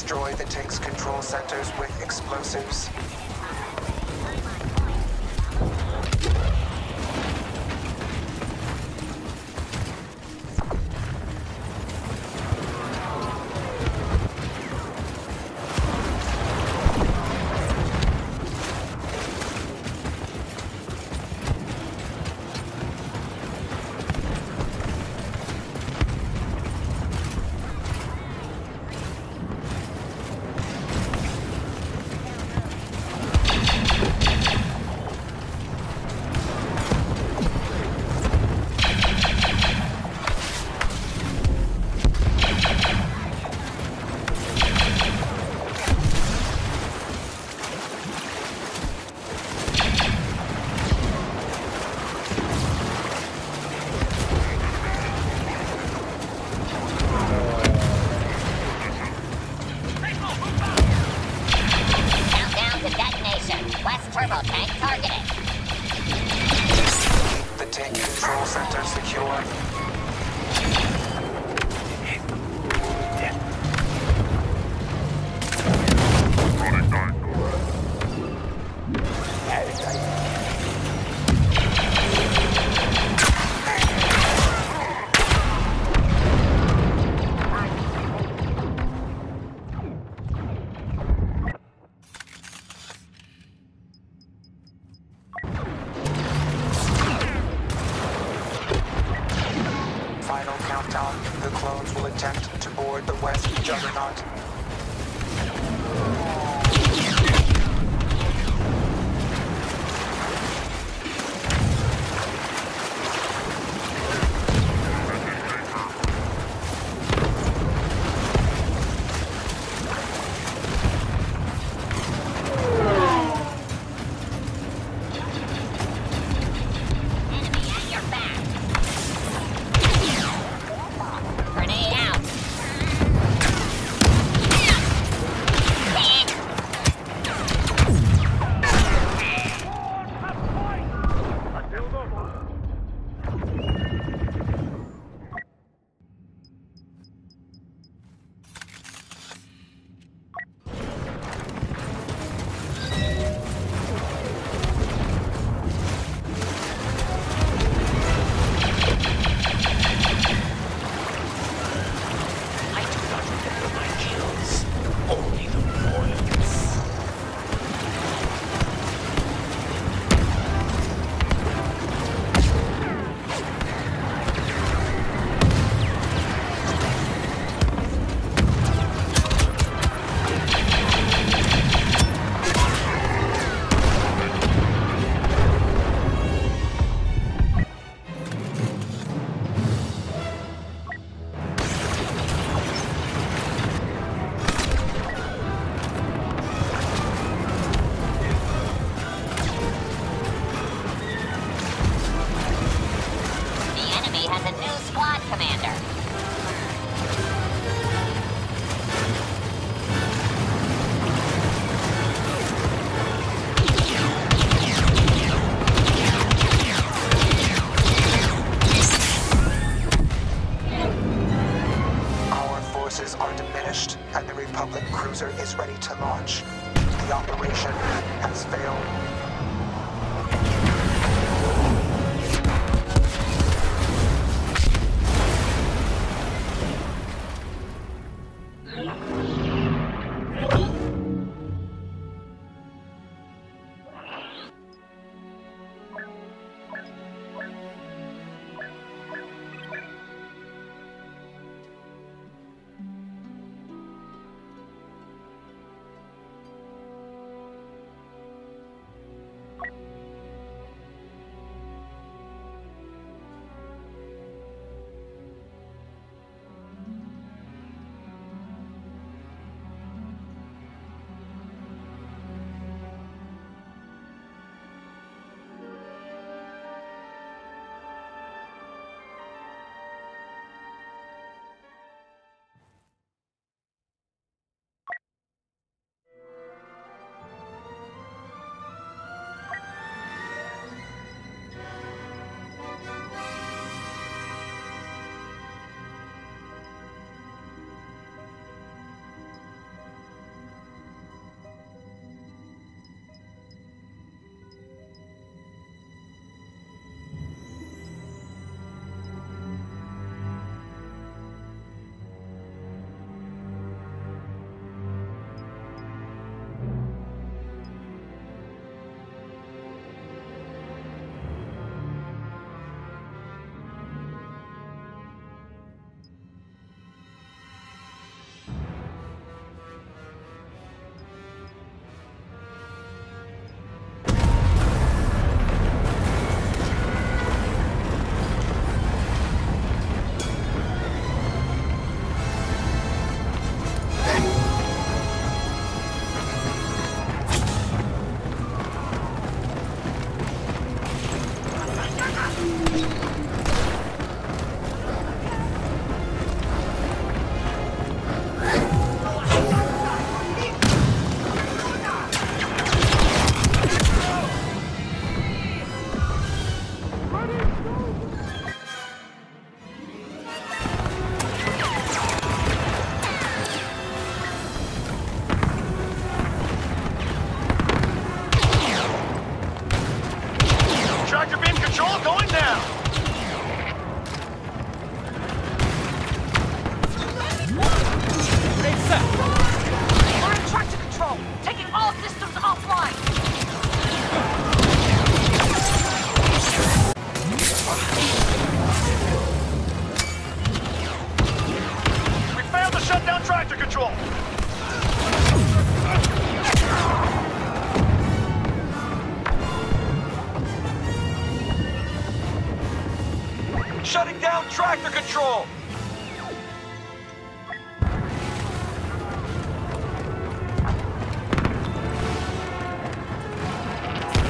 Destroy the tank's control centers with explosives. Cruiser is ready to launch. The operation has failed. Tractor control. Shutting down tractor control.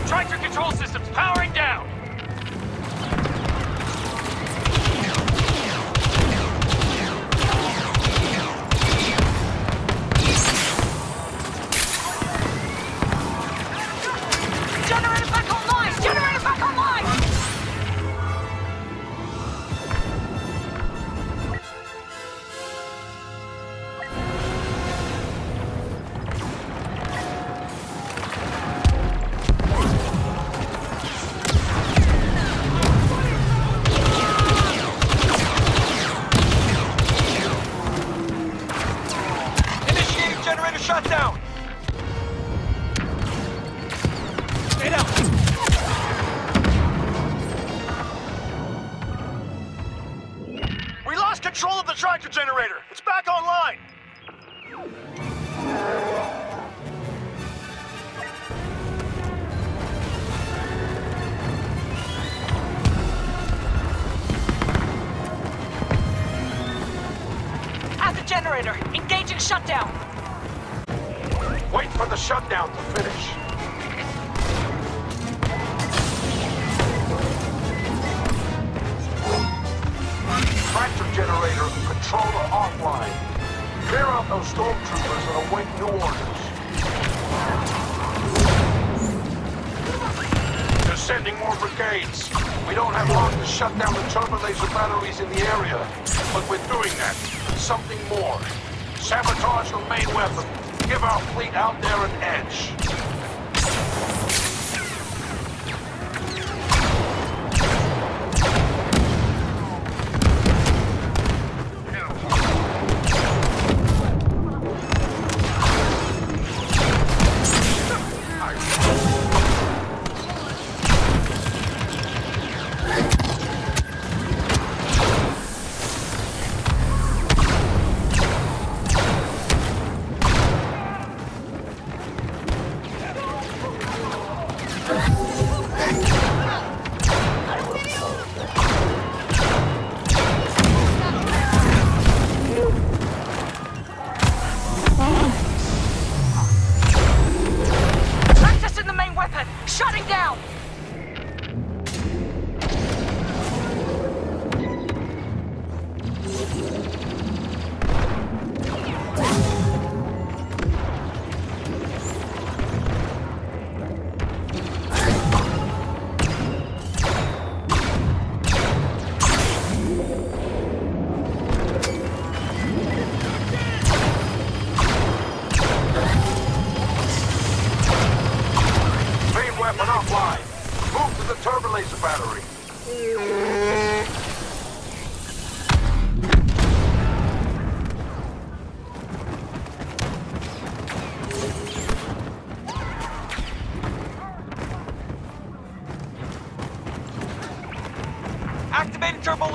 Tractor control systems powering down. Tractor generator. It's back online. At the generator, engaging shutdown. Wait for the shutdown to finish. Tractor generator controller offline. Clear out those stormtroopers and await new orders. They're sending more brigades. We don't have long to shut down the turbo laser batteries in the area, but we're doing that. Something more. Sabotage the main weapon. Give our fleet out there an edge.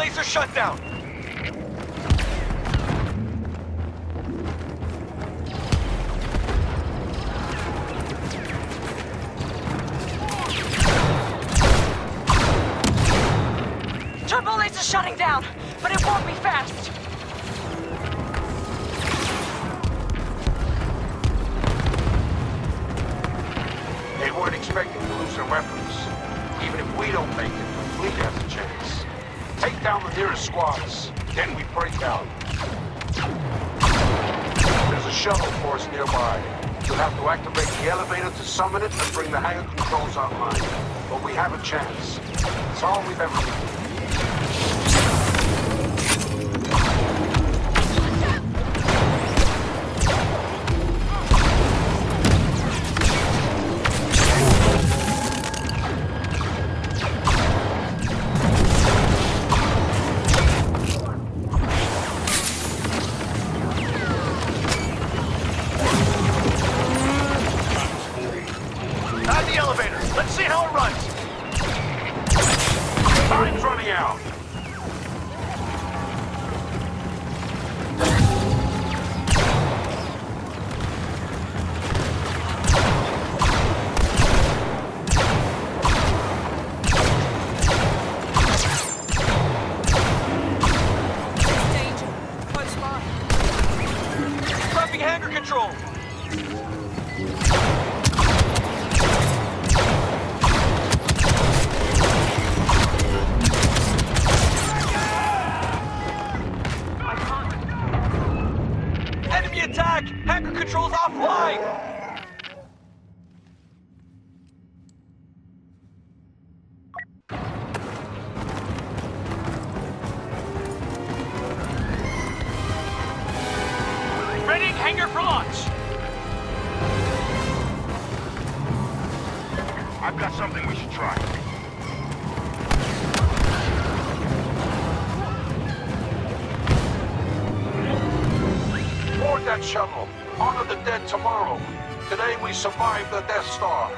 Laser shutdown. Turbo laser shutting down, but it won't be fast. They weren't expecting to lose their weapons. Even if we don't make it, the fleet down the nearest squads, then we break out. There's a shuttle force nearby. You'll have to activate the elevator to summon it and bring the hangar controls online. But we have a chance. It's all we've ever needed. Offline! Readying hangar for launch! I've got something we should try. Board that shuttle. Honor the dead tomorrow. Today we survived the Death Star.